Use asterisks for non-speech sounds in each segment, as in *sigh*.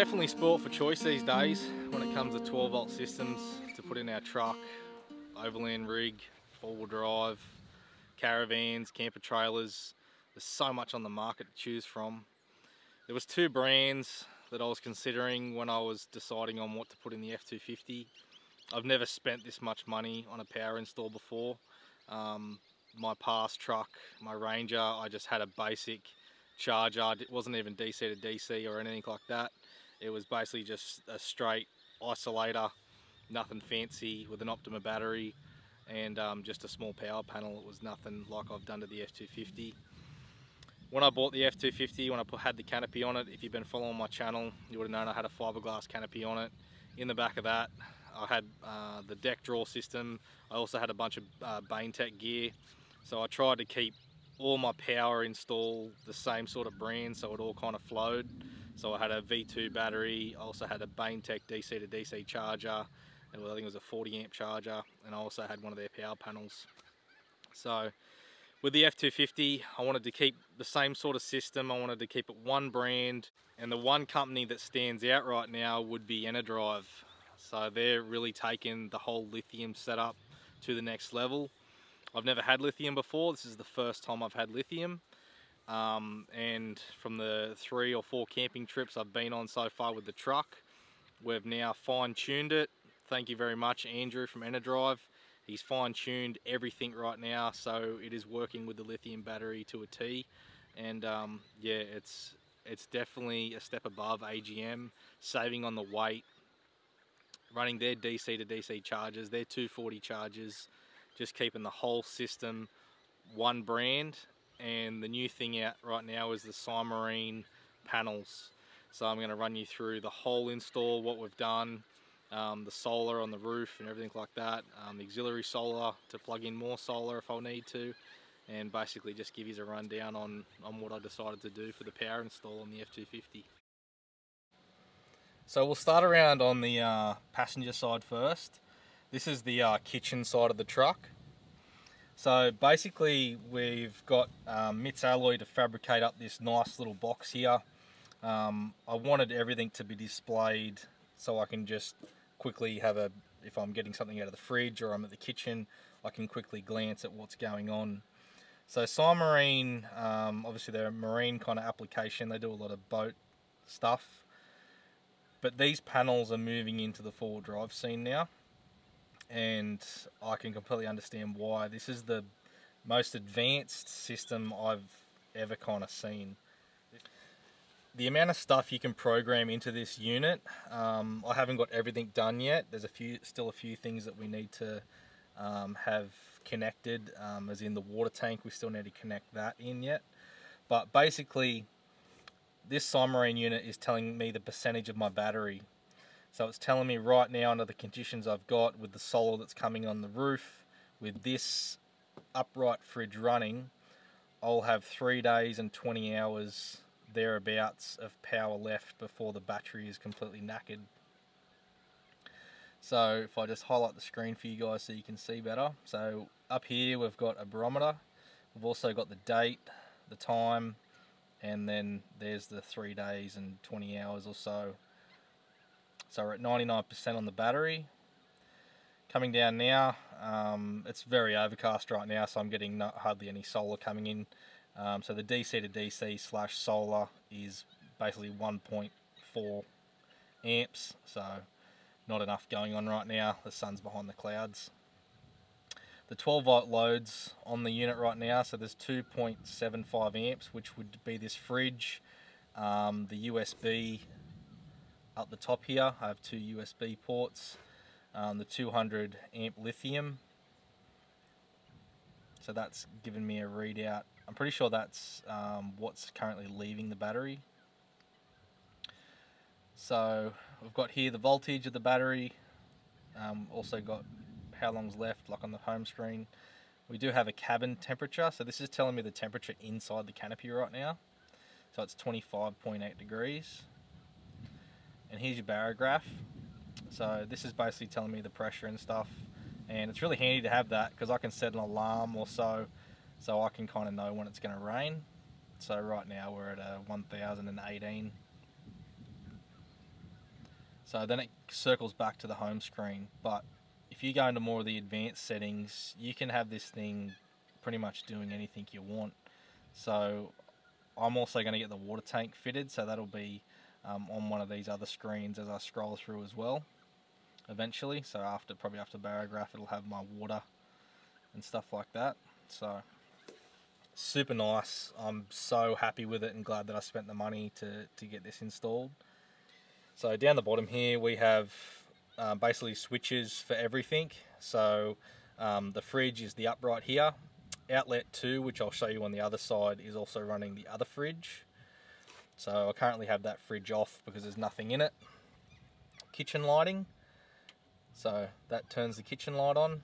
definitely sport for choice these days when it comes to 12 volt systems to put in our truck, overland rig, four wheel drive, caravans, camper trailers. There's so much on the market to choose from. There was two brands that I was considering when I was deciding on what to put in the F250. I've never spent this much money on a power install before. Um, my past truck, my Ranger, I just had a basic charger. It wasn't even DC to DC or anything like that. It was basically just a straight isolator, nothing fancy with an Optima battery and um, just a small power panel. It was nothing like I've done to the F250. When I bought the F250, when I put, had the canopy on it, if you've been following my channel, you would have known I had a fiberglass canopy on it. In the back of that, I had uh, the deck draw system. I also had a bunch of uh, Baintech gear. So I tried to keep all my power install the same sort of brand so it all kind of flowed. So I had a V2 battery, I also had a Baintech DC to DC charger, and I think it was a 40 amp charger, and I also had one of their power panels. So with the F250, I wanted to keep the same sort of system, I wanted to keep it one brand, and the one company that stands out right now would be Enerdrive. So they're really taking the whole lithium setup to the next level. I've never had lithium before, this is the first time I've had lithium. Um, and from the three or four camping trips I've been on so far with the truck, we've now fine-tuned it. Thank you very much, Andrew from Enerdrive. He's fine-tuned everything right now, so it is working with the lithium battery to a T. And um, yeah, it's it's definitely a step above AGM, saving on the weight, running their DC to DC chargers, their 240 chargers, just keeping the whole system one brand and the new thing out right now is the Simarine panels. So I'm going to run you through the whole install, what we've done, um, the solar on the roof and everything like that, um, the auxiliary solar to plug in more solar if I'll need to, and basically just give you a rundown on, on what I decided to do for the power install on the F250. So we'll start around on the uh, passenger side first. This is the uh, kitchen side of the truck. So basically we've got um, MITS alloy to fabricate up this nice little box here. Um, I wanted everything to be displayed so I can just quickly have a, if I'm getting something out of the fridge or I'm at the kitchen, I can quickly glance at what's going on. So Simarine, um, obviously they're a marine kind of application, they do a lot of boat stuff. But these panels are moving into the four-wheel drive scene now and I can completely understand why. This is the most advanced system I've ever kind of seen. The amount of stuff you can program into this unit, um, I haven't got everything done yet. There's a few, still a few things that we need to um, have connected, um, as in the water tank, we still need to connect that in yet. But basically, this Simarine unit is telling me the percentage of my battery so it's telling me right now under the conditions I've got with the solar that's coming on the roof, with this upright fridge running, I'll have three days and 20 hours thereabouts of power left before the battery is completely knackered. So if I just highlight the screen for you guys so you can see better. So up here we've got a barometer. We've also got the date, the time, and then there's the three days and 20 hours or so so we're at 99% on the battery. Coming down now, um, it's very overcast right now, so I'm getting not, hardly any solar coming in. Um, so the DC to DC slash solar is basically 1.4 amps, so not enough going on right now. The sun's behind the clouds. The 12 volt loads on the unit right now, so there's 2.75 amps, which would be this fridge, um, the USB up the top here I have two USB ports um, the 200 amp lithium. So that's given me a readout. I'm pretty sure that's um, what's currently leaving the battery. So we've got here the voltage of the battery um, also got how long's left like on the home screen. We do have a cabin temperature so this is telling me the temperature inside the canopy right now. So it's 25.8 degrees and here's your barograph. So this is basically telling me the pressure and stuff and it's really handy to have that because I can set an alarm or so so I can kind of know when it's going to rain. So right now we're at uh, a 1018. So then it circles back to the home screen. But if you go into more of the advanced settings, you can have this thing pretty much doing anything you want. So I'm also going to get the water tank fitted, so that'll be um, on one of these other screens as I scroll through as well eventually. So after probably after barograph, it'll have my water and stuff like that. So super nice. I'm so happy with it and glad that I spent the money to, to get this installed. So down the bottom here we have uh, basically switches for everything. So um, the fridge is the upright here. Outlet 2, which I'll show you on the other side, is also running the other fridge. So I currently have that fridge off because there's nothing in it. Kitchen lighting. So that turns the kitchen light on.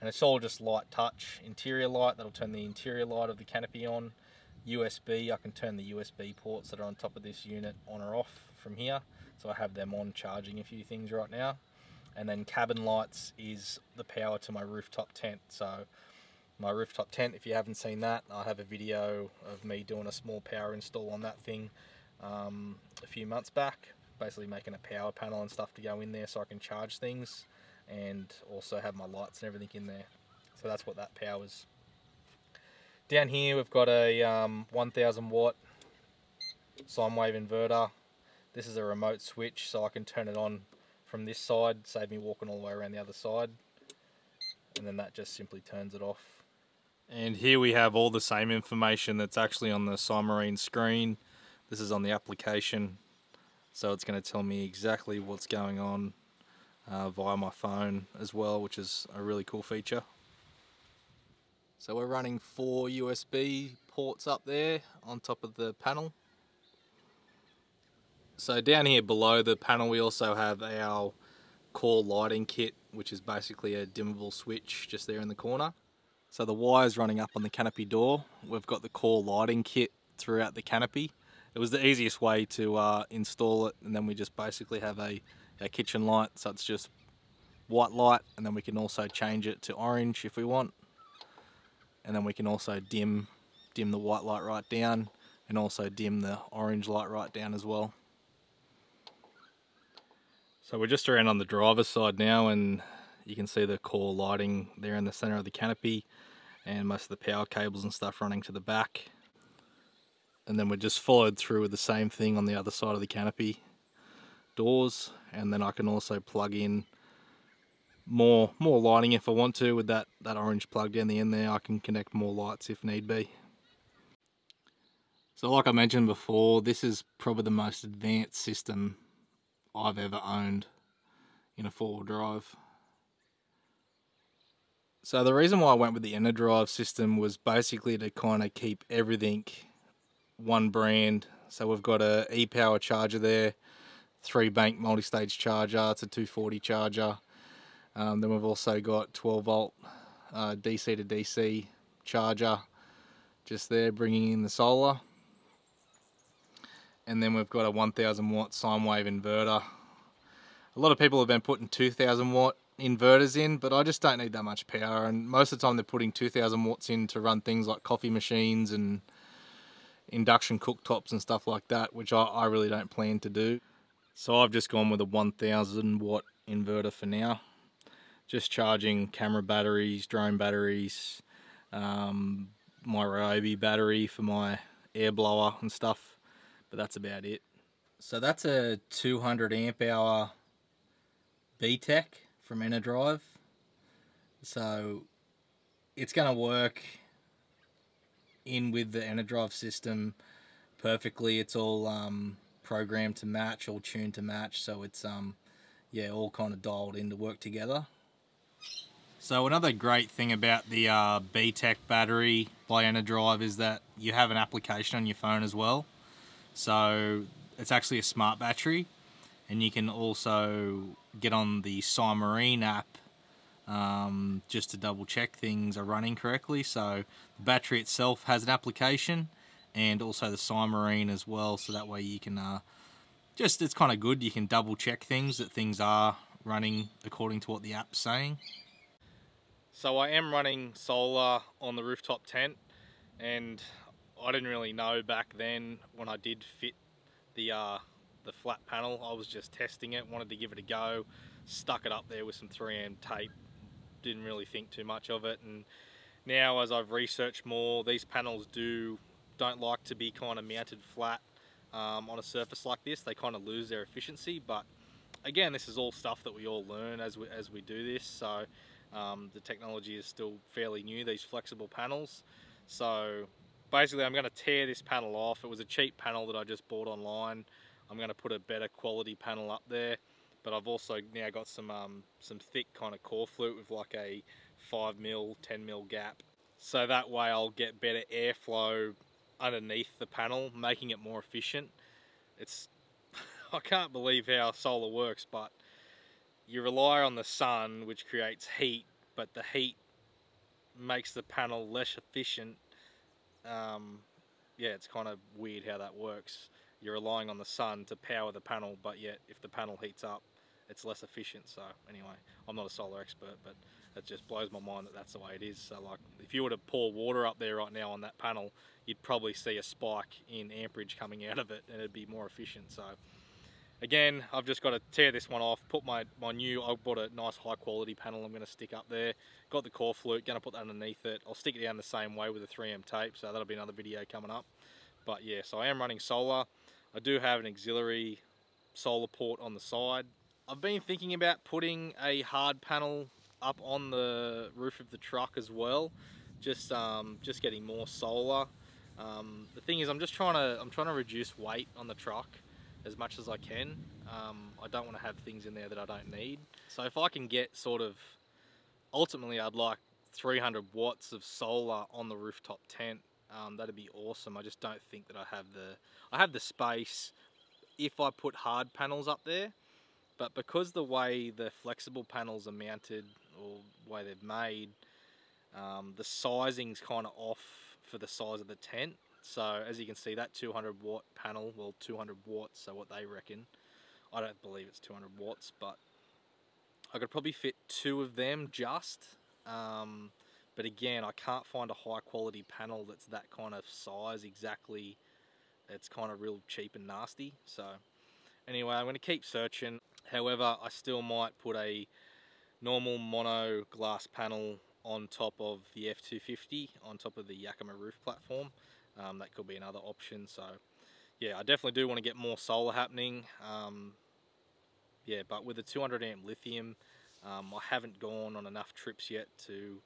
And it's all just light touch. Interior light, that'll turn the interior light of the canopy on. USB, I can turn the USB ports that are on top of this unit on or off from here. So I have them on charging a few things right now. And then cabin lights is the power to my rooftop tent. So my rooftop tent. If you haven't seen that, I have a video of me doing a small power install on that thing um, a few months back. Basically making a power panel and stuff to go in there so I can charge things and also have my lights and everything in there. So that's what that powers. Down here we've got a um, 1000 watt sine wave inverter. This is a remote switch so I can turn it on from this side, save me walking all the way around the other side. And then that just simply turns it off and here we have all the same information that's actually on the Simarine screen. This is on the application. So it's going to tell me exactly what's going on uh, via my phone as well, which is a really cool feature. So we're running four USB ports up there on top of the panel. So down here below the panel we also have our KORR lighting kit, which is basically a dimmable switch just there in the corner. So the wire's running up on the canopy door. We've got the KORR lighting kit throughout the canopy. It was the easiest way to uh, install it and then we just basically have a, a kitchen light so it's just white light and then we can also change it to orange if we want. And then we can also dim, dim the white light right down and also dim the orange light right down as well. So we're just around on the driver's side now and you can see the KORR lighting there in the center of the canopy and most of the power cables and stuff running to the back. And then we just followed through with the same thing on the other side of the canopy doors and then I can also plug in more more lighting if I want to with that, that orange plug down the end there I can connect more lights if need be. So like I mentioned before this is probably the most advanced system I've ever owned in a four-wheel drive. So the reason why I went with the EnerDrive system was basically to kind of keep everything one brand. So we've got a e-power charger there, three bank multi-stage charger, it's a 240 charger. Um, then we've also got 12 volt uh, DC to DC charger just there bringing in the solar. And then we've got a 1000 watt sine wave inverter. A lot of people have been putting 2000 watt inverters in, but I just don't need that much power. And most of the time they're putting 2000 watts in to run things like coffee machines and induction cooktops and stuff like that, which I, I really don't plan to do. So I've just gone with a 1000 watt inverter for now. Just charging camera batteries, drone batteries, um, my Ryobi battery for my air blower and stuff, but that's about it. So that's a 200 amp hour B-TEC from EnerDrive. So it's going to work in with the EnerDrive system perfectly. It's all um, programmed to match, all tuned to match. So it's um, yeah, all kind of dialed in to work together. So another great thing about the uh, B-TEC battery by EnerDrive is that you have an application on your phone as well. So it's actually a smart battery and you can also get on the Simarine app um, just to double check things are running correctly. So the battery itself has an application and also the Simarine as well. So that way you can uh, just, it's kind of good. You can double check things that things are running according to what the app's saying. So I am running solar on the rooftop tent and I didn't really know back then when I did fit the uh, the flat panel. I was just testing it, wanted to give it a go, stuck it up there with some 3M tape, didn't really think too much of it. And now as I've researched more, these panels do don't like to be kind of mounted flat um, on a surface like this. They kind of lose their efficiency, but again, this is all stuff that we all learn as we, as we do this. So um, the technology is still fairly new, these flexible panels. So basically I'm going to tear this panel off. It was a cheap panel that I just bought online. I'm going to put a better quality panel up there. But I've also now got some um, some thick kind of core flute with like a 5 mil, 10 mil gap. So that way I'll get better airflow underneath the panel, making it more efficient. It's *laughs* I can't believe how solar works, but you rely on the sun, which creates heat, but the heat makes the panel less efficient. Um, yeah, it's kind of weird how that works. You're relying on the sun to power the panel, but yet if the panel heats up, it's less efficient. So anyway, I'm not a solar expert, but it just blows my mind that that's the way it is. So like, if you were to pour water up there right now on that panel, you'd probably see a spike in amperage coming out of it, and it'd be more efficient. So Again, I've just got to tear this one off, put my, my new, I bought a nice high quality panel I'm going to stick up there. Got the core flute, going to put that underneath it. I'll stick it down the same way with a 3M tape, so that'll be another video coming up. But yeah, so I am running solar. I do have an auxiliary solar port on the side. I've been thinking about putting a hard panel up on the roof of the truck as well. Just um, just getting more solar. Um, the thing is, I'm just trying to I'm trying to reduce weight on the truck as much as I can. Um, I don't want to have things in there that I don't need. So if I can get sort of, ultimately I'd like 300 watts of solar on the rooftop tent. Um, that'd be awesome. I just don't think that I have the, I have the space if I put hard panels up there, but because the way the flexible panels are mounted or way they're made, um, the sizing's kind of off for the size of the tent. So as you can see, that 200 watt panel, well 200 watts, so what they reckon. I don't believe it's 200 watts, but I could probably fit two of them just. Um, but again, I can't find a high quality panel that's that kind of size exactly. It's kind of real cheap and nasty. So anyway, I'm going to keep searching. However, I still might put a normal mono glass panel on top of the F250, on top of the Yakima roof platform um, that could be another option. So yeah, I definitely do want to get more solar happening. Um, yeah, but with the 200 amp lithium, um, I haven't gone on enough trips yet to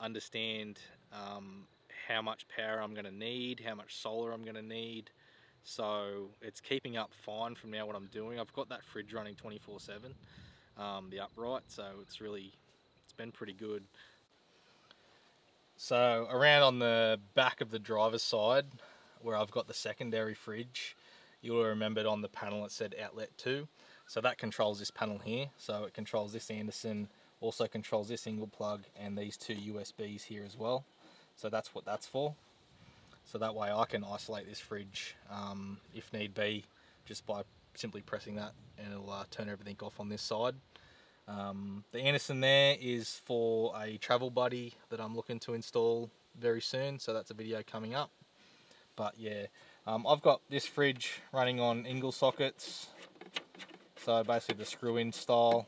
understand um, how much power I'm going to need, how much solar I'm going to need. So it's keeping up fine from now what I'm doing. I've got that fridge running 24-7, um, the upright, so it's really, it's been pretty good. So around on the back of the driver's side, where I've got the secondary fridge, you'll remember on the panel it said outlet 2. So that controls this panel here. So it controls this Anderson, also controls this Engel plug and these two USBs here as well. So that's what that's for. So that way I can isolate this fridge um, if need be, just by simply pressing that and it'll uh, turn everything off on this side. Um, the Anderson there is for a travel buddy that I'm looking to install very soon, so that's a video coming up. But yeah, um, I've got this fridge running on Engel sockets, so basically the screw-in style.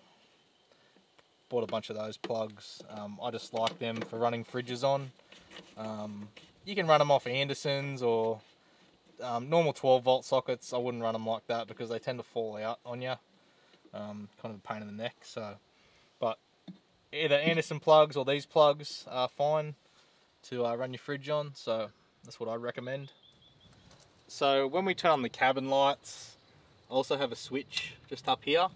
Bought a bunch of those plugs. Um, I just like them for running fridges on. Um, you can run them off Andersons or um, normal 12 volt sockets. I wouldn't run them like that because they tend to fall out on you um, kind of a pain in the neck. So, but either Anderson plugs or these plugs are fine to uh, run your fridge on. So that's what I recommend. So when we turn on the cabin lights, I also have a switch just up here.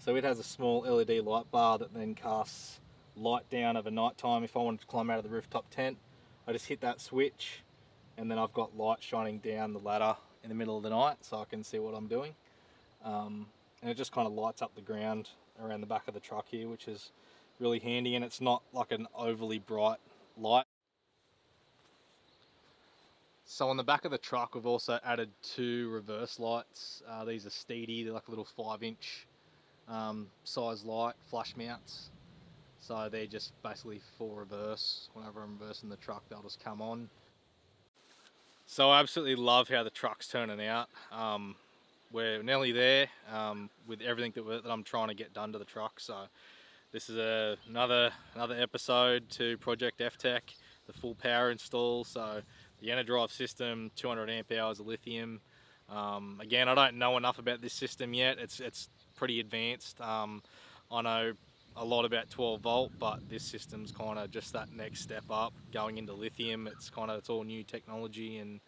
So it has a small LED light bar that then casts light down over night time. If I wanted to climb out of the rooftop tent, I just hit that switch and then I've got light shining down the ladder in the middle of the night so I can see what I'm doing. Um, and it just kind of lights up the ground around the back of the truck here which is really handy and it's not like an overly bright light. So on the back of the truck we've also added two reverse lights. Uh, these are Stedi, they're like a little 5 inch um, size light, flush mounts. So they're just basically for reverse. Whenever I'm reversing the truck they'll just come on. So I absolutely love how the truck's turning out. Um, we're nearly there um, with everything that, that, I'm trying to get done to the truck. So this is a, another another episode to Project F-Tech, the full power install. So the EnerDrive system, 200 amp hours of lithium. Um, again, I don't know enough about this system yet. It's it's pretty advanced. Um, I know a lot about 12 volt, but this system's kind of just that next step up, going into lithium. It's kind of it's all new technology and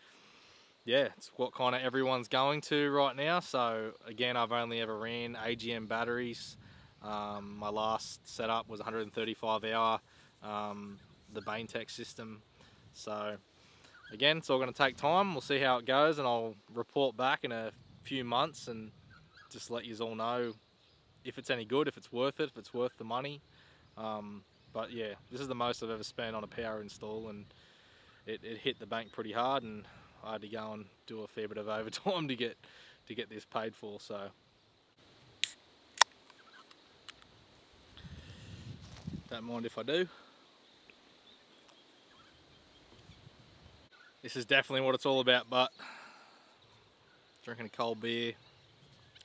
yeah, it's what kind of everyone's going to right now. So again, I've only ever ran AGM batteries. Um, my last setup was 135 hour, um, the BainTech system. So again, it's all going to take time. We'll see how it goes, and I'll report back in a few months and just let you all know if it's any good, if it's worth it, if it's worth the money. Um, but yeah, this is the most I've ever spent on a power install, and it, it hit the bank pretty hard, and I had to go and do a fair bit of *laughs* overtime to get to get this paid for. So. Don't mind if I do. This is definitely what it's all about, but drinking a cold beer,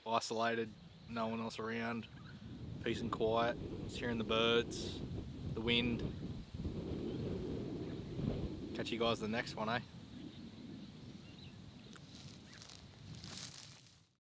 isolated, no one else around, peace and quiet, just hearing the birds, the wind. Catch you guys the next one, eh?